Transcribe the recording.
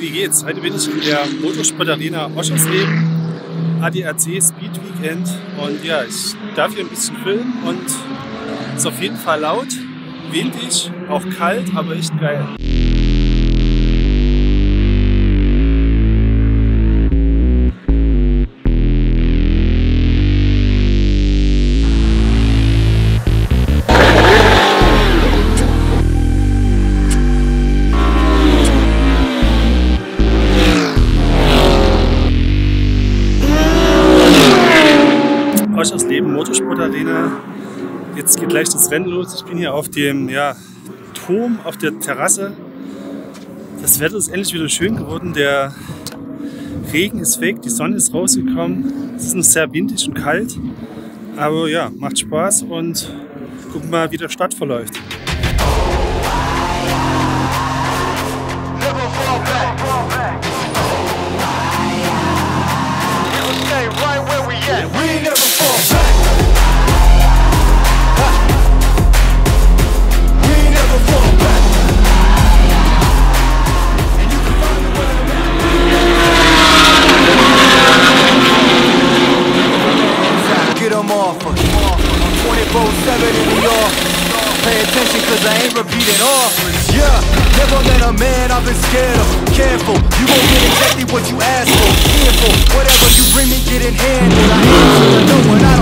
wie geht's? Heute bin ich in der Motorsport-Arena Oschersleben, ADAC Speed Weekend und ja, ich darf hier ein bisschen filmen und es ist auf jeden Fall laut, windig, auch kalt, aber echt geil. Oschersleben Motorsport Arena. Jetzt geht gleich das Rennen los. Ich bin hier auf dem ja, Turm, auf der Terrasse. Das Wetter ist endlich wieder schön geworden. Der Regen ist weg, die Sonne ist rausgekommen. Es ist noch sehr windig und kalt. Aber ja, macht Spaß und gucken mal, wie der Stadt verläuft. 24-7 in the yard. Pay attention cause I ain't repeating offers. Yeah, never met a man I've been scared of. Careful, you won't get exactly what you asked for. Fearful, whatever you bring me, get in hand. And I answer to no one, I